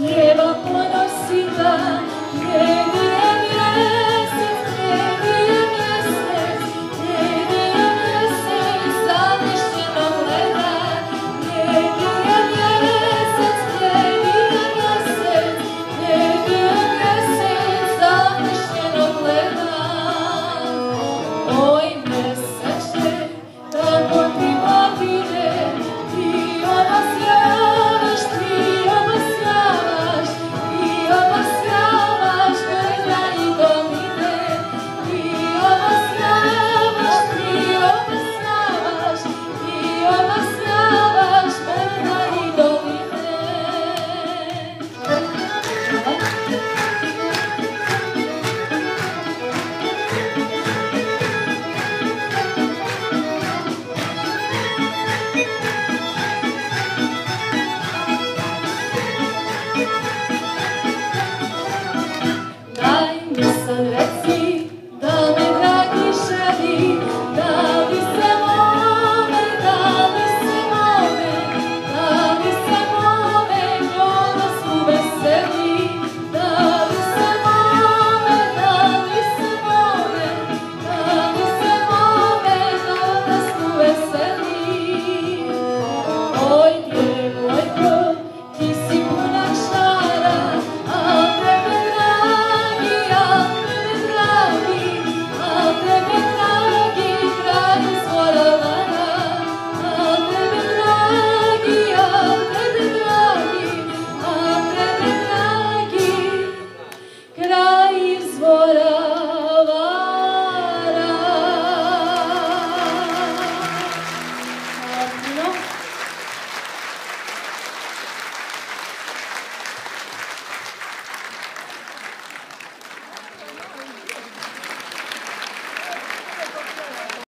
conocidas, sunrise.